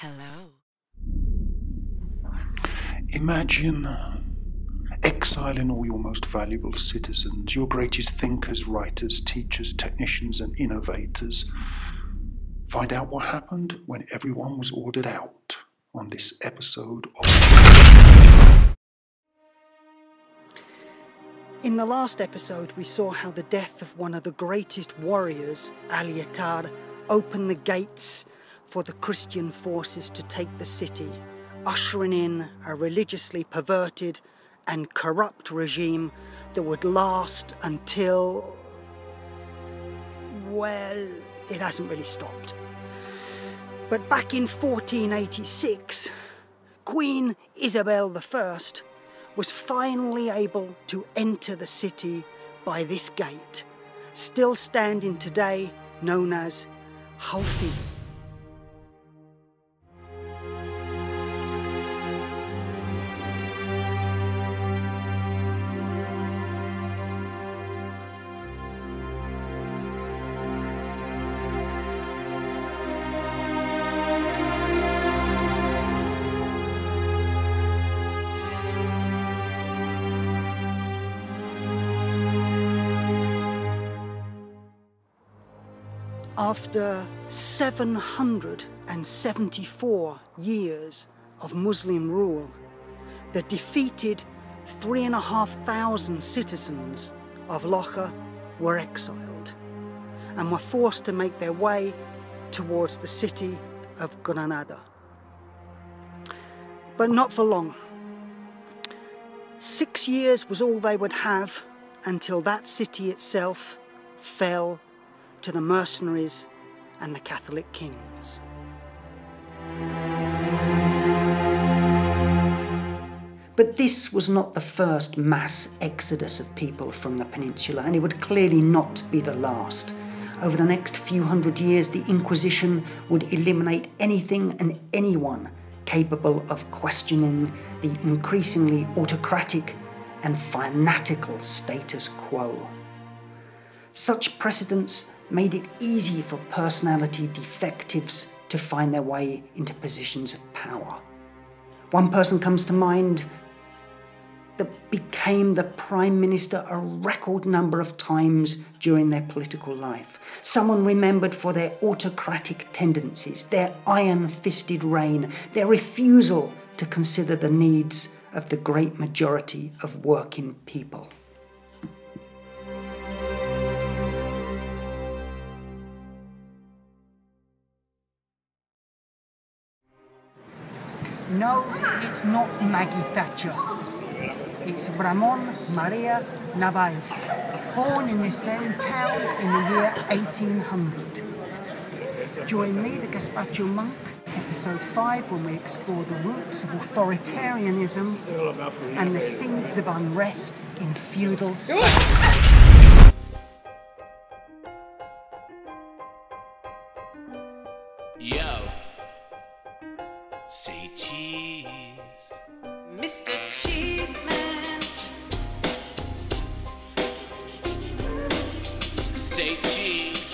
Hello. Imagine exiling all your most valuable citizens, your greatest thinkers, writers, teachers, technicians, and innovators. Find out what happened when everyone was ordered out on this episode of. In the last episode, we saw how the death of one of the greatest warriors, Aliatar, opened the gates for the Christian forces to take the city, ushering in a religiously perverted and corrupt regime that would last until. well, it hasn't really stopped. But back in 1486, Queen Isabel I was finally able to enter the city by this gate, still standing today, known as Halfin. After 774 years of Muslim rule, the defeated three and a half thousand citizens of Loja were exiled and were forced to make their way towards the city of Granada. But not for long. Six years was all they would have until that city itself fell to the mercenaries and the Catholic kings. But this was not the first mass exodus of people from the peninsula, and it would clearly not be the last. Over the next few hundred years, the Inquisition would eliminate anything and anyone capable of questioning the increasingly autocratic and fanatical status quo. Such precedents made it easy for personality defectives to find their way into positions of power. One person comes to mind that became the Prime Minister a record number of times during their political life. Someone remembered for their autocratic tendencies, their iron fisted reign, their refusal to consider the needs of the great majority of working people. No, it's not Maggie Thatcher. It's Ramon Maria Narvaez, born in this very town in the year 1800. Join me, the Gazpacho Monk, episode 5, when we explore the roots of authoritarianism and the seeds of unrest in feudal Spain. Cheese. Mr. Cheeseman. Say cheese.